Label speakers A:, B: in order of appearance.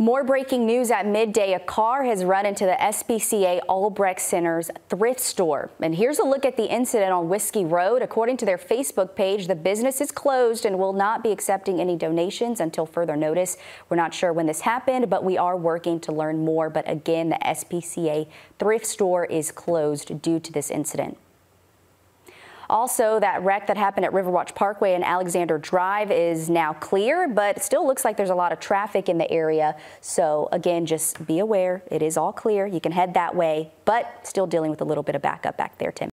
A: More breaking news at midday. A car has run into the SPCA Albrecht Center's thrift store. And here's a look at the incident on Whiskey Road. According to their Facebook page, the business is closed and will not be accepting any donations until further notice. We're not sure when this happened, but we are working to learn more. But again, the SPCA thrift store is closed due to this incident. Also, that wreck that happened at Riverwatch Parkway and Alexander Drive is now clear, but still looks like there's a lot of traffic in the area. So again, just be aware, it is all clear. You can head that way, but still dealing with a little bit of backup back there, Tim.